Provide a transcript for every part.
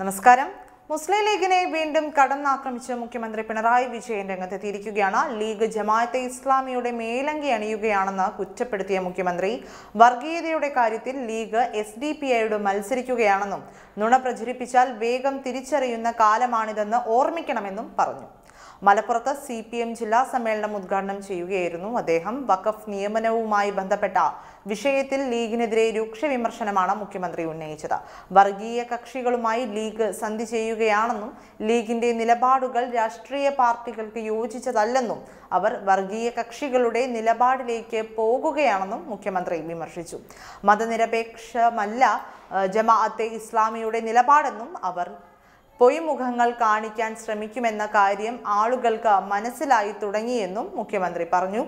നമസ്കാരം. മുസ്ലിം ലീഗിനെ വീണ്ടും കടന്നാക്രമിച്ച് മുഖ്യമന്ത്രി പിണറായി വിജയൻ രംഗത്തെത്തിയിരിക്കുകയാണ്. ലീഗ് ജമാഅത്തെ ഇസ്ലാമിയുടെ മേലങ്കി അണിയുകയാണെന്ന് കുറ്റപ്പെടുത്തിയ മുഖ്യമന്ത്രി വർഗീയതയുടെ കാര്യത്തിൽ ലീഗ് എസ് ഡി പി ഐയോട് മത്സരിക്കുകയാണെന്നും നുണ പ്രചരിപ്പിച്ചാൽ വേഗം തിരിച്ചറിയുന്ന കാലമാണിതെന്ന് ഓർമ്മിക്കണമെന്നും പറഞ്ഞു. മലപ്പുറത്ത് സി പി എം ജില്ലാ സമ്മേളനം ഉദ്ഘാടനം ചെയ്യുകയായിരുന്നു അദ്ദേഹം. വഖഫ് നിയമനവുമായി ബന്ധപ്പെട്ട വിഷയത്തിൽ ലീഗിനെതിരെ രൂക്ഷ വിമർശനമാണ് മുഖ്യമന്ത്രി ഉന്നയിച്ചത്. വർഗീയ കക്ഷികളുമായി ലീഗ് സന്ധി ചെയ്യുകയാണെന്നും ലീഗിന്റെ നിലപാടുകൾ രാഷ്ട്രീയ പാർട്ടികൾക്ക് യോജിച്ചതല്ലെന്നും അവർ വർഗീയ കക്ഷികളുടെ നിലപാടിലേക്ക് പോകുകയാണെന്നും മുഖ്യമന്ത്രി വിമർശിച്ചു. മതനിരപേക്ഷമല്ല ജമാഅത്തെ ഇസ്ലാമിയുടെ നിലപാടെന്നും അവർ പൊയ്മുഖങ്ങൾ കാണിക്കാൻ ശ്രമിക്കുമെന്ന കാര്യം ആളുകൾക്ക് മനസ്സിലായി തുടങ്ങിയെന്നും മുഖ്യമന്ത്രി പറഞ്ഞു.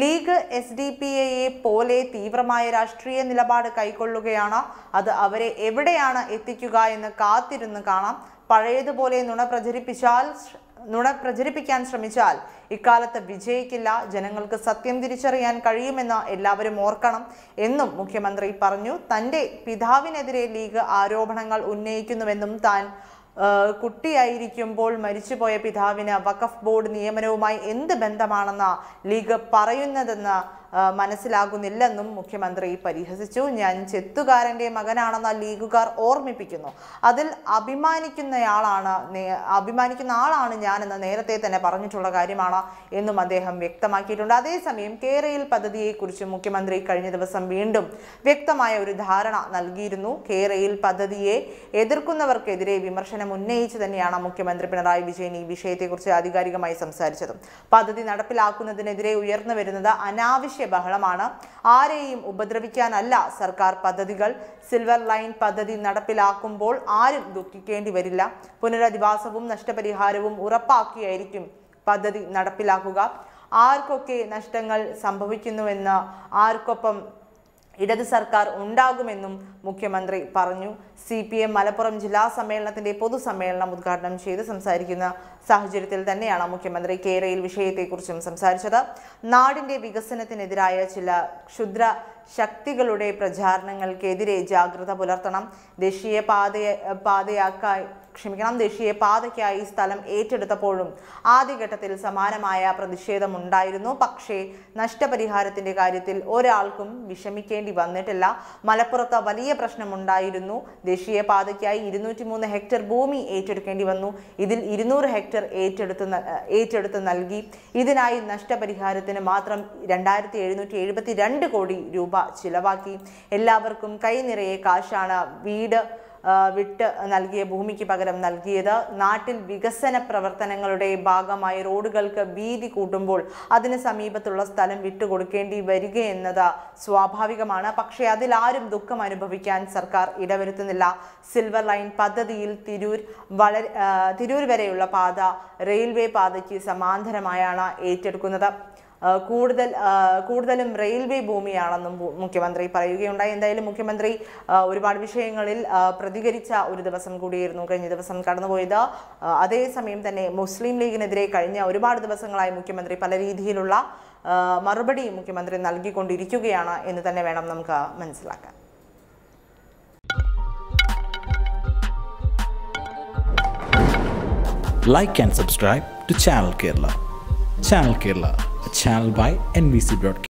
ലീഗ് എസ് ഡി പി എയെ പോലെ തീവ്രമായ രാഷ്ട്രീയ നിലപാട് കൈക്കൊള്ളുകയാണ്. അത് അവരെ എവിടെയാണ് എത്തിക്കുക എന്ന് കാത്തിരുന്ന് കാണാം. പഴയതുപോലെ നുണ പ്രചരിപ്പിച്ചാൽ നുണ പ്രചരിപ്പിക്കാൻ ശ്രമിച്ചാൽ ഇക്കാലത്ത് വിജയിക്കില്ല. ജനങ്ങൾക്ക് സത്യം തിരിച്ചറിയാൻ കഴിയുമെന്ന് എല്ലാവരും ഓർക്കണം എന്നും മുഖ്യമന്ത്രി പറഞ്ഞു. തന്റെ പിതാവിനെതിരെ ലീഗ് ആരോപണങ്ങൾ ഉന്നയിക്കുന്നുവെന്നും താൻ കുട്ടിയായിരിക്കുമ്പോൾ മരിച്ചുപോയ പിതാവിന് വഖഫ് ബോർഡ് നിയമനവുമായി എന്ത് ബന്ധമാണെന്ന് ലീഗ് പറയുന്നതെന്ന് മനസ്സിലാകുന്നില്ലെന്നും മുഖ്യമന്ത്രി പരിഹസിച്ചു. ഞാൻ ചെത്തുകാരന്റെ മകനാണെന്ന് ലീഗുകാർ ഓർമ്മിപ്പിക്കുന്നു. അതിൽ അഭിമാനിക്കുന്നയാളാണ് അഭിമാനിക്കുന്ന ആളാണ് ഞാനെന്ന് നേരത്തെ തന്നെ പറഞ്ഞിട്ടുള്ള കാര്യമാണ് എന്നും അദ്ദേഹം വ്യക്തമാക്കിയിട്ടുണ്ട്. അതേസമയം കേരയിൽ പദ്ധതിയെക്കുറിച്ച് മുഖ്യമന്ത്രി കഴിഞ്ഞ ദിവസം വീണ്ടും വ്യക്തമായ ഒരു ധാരണ നൽകിയിരുന്നു. കേരയിൽ പദ്ധതിയെ എതിർക്കുന്നവർക്കെതിരെ വിമർശനം ഉന്നയിച്ച് തന്നെയാണ് മുഖ്യമന്ത്രി പിണറായി വിജയൻ ഈ വിഷയത്തെക്കുറിച്ച് ആധികാരികമായി സംസാരിച്ചത്. പദ്ധതി നടപ്പിലാക്കുന്നതിനെതിരെ ഉയർന്നു വരുന്നത് അനാവശ്യ ബഹളമാണ് ആരെയും ഉപദ്രവിക്കാനല്ല സർക്കാർ പദ്ധതികൾ. സിൽവർ ലൈൻ പദ്ധതി നടപ്പിലാക്കുമ്പോൾ ആരും ദുഃഖിക്കേണ്ടി വരില്ല. പുനരധിവാസവും നഷ്ടപരിഹാരവും ഉറപ്പാക്കിയായിരിക്കും പദ്ധതി നടപ്പിലാക്കുക. ആർക്കൊക്കെ നഷ്ടങ്ങൾ സംഭവിക്കുന്നുവെന്ന് ആർക്കൊപ്പം ഇടത് സർക്കാർ ഉണ്ടാകുമെന്നും മുഖ്യമന്ത്രി പറഞ്ഞു. സി പി എം മലപ്പുറം ജില്ലാ സമ്മേളനത്തിന്റെ പൊതുസമ്മേളനം ഉദ്ഘാടനം ചെയ്ത് സംസാരിക്കുന്ന സാഹചര്യത്തിൽ തന്നെയാണ് മുഖ്യമന്ത്രി കേരയിൽ വിഷയത്തെക്കുറിച്ചും സംസാരിച്ചത്. നാടിന്റെ വികസനത്തിനെതിരായ ചില ക്ഷുദ്ര ശക്തികളുടെ പ്രചാരണങ്ങൾക്കെതിരെ ജാഗ്രത പുലർത്തണം. ദേശീയ പാതയെ പാതയാക്കായി ക്ഷമിക്കണം ദേശീയ പാതയ്ക്കായി സ്ഥലം ഏറ്റെടുത്തപ്പോഴും ആദ്യഘട്ടത്തിൽ സമാനമായ പ്രതിഷേധമുണ്ടായിരുന്നു. പക്ഷേ നഷ്ടപരിഹാരത്തിന്റെ കാര്യത്തിൽ ഒരാൾക്കും വിഷമിക്കേണ്ടി വന്നിട്ടില്ല. മലപ്പുറത്ത് വലിയ പ്രശ്നമുണ്ടായിരുന്നു. ദേശീയ പാതയ്ക്കായി ഇരുന്നൂറ്റി മൂന്ന് ഹെക്ടർ ഭൂമി ഏറ്റെടുക്കേണ്ടി വന്നു. ഇതിൽ ഇരുന്നൂറ് ഹെക്ടർ ഏറ്റെടുത്ത് ഏറ്റെടുത്ത് നൽകി. ഇതിനായി നഷ്ടപരിഹാരത്തിന് മാത്രം രണ്ടായിരത്തി എഴുന്നൂറ്റി എഴുപത്തി രണ്ട് കോടി രൂപ ചിലവാക്കി. എല്ലാവർക്കും കൈനിറയെ കാശാണ് വീട് വിട്ട് നൽകിയ ഭൂമിക്ക് പകരം നൽകിയത്. നാട്ടിൽ വികസന പ്രവർത്തനങ്ങളുടെ ഭാഗമായി റോഡുകൾക്ക് വീതി കൂട്ടുമ്പോൾ അതിന് സമീപത്തുള്ള സ്ഥലം വിട്ടുകൊടുക്കേണ്ടി വരികയെന്നത് സ്വാഭാവികമാണ്. പക്ഷേ അതിൽ ആരും ദുഃഖം അനുഭവിക്കാൻ സർക്കാർ ഇടവരുത്തുന്നില്ല. സിൽവർ ലൈൻ പദ്ധതിയിൽ തിരൂർ വളരെ തിരൂർ വരെയുള്ള പാത റെയിൽവേ പാതയ്ക്ക് സമാന്തരമായാണ് ഏറ്റെടുക്കുന്നത്. കൂടുതൽ കൂടുതലും റെയിൽവേ ഭൂമിയാണെന്നും മുഖ്യമന്ത്രി പറയുകയുണ്ടായി. എന്തായാലും മുഖ്യമന്ത്രി ഒരുപാട് വിഷയങ്ങളിൽ പ്രതികരിച്ച ഒരു ദിവസം കൂടിയായിരുന്നു കഴിഞ്ഞ ദിവസം കടന്നുപോയത്. അതേസമയം തന്നെ മുസ്ലിം ലീഗിനെതിരെ കഴിഞ്ഞ ഒരുപാട് ദിവസങ്ങളായി മുഖ്യമന്ത്രി പല രീതിയിലുള്ള മറുപടി മുഖ്യമന്ത്രി നൽകിക്കൊണ്ടിരിക്കുകയാണ് എന്ന് തന്നെ വേണം നമുക്ക് മനസ്സിലാക്കാൻ. Like and subscribe to channel Kerala channel Kerala, channel by NBC Broadcast.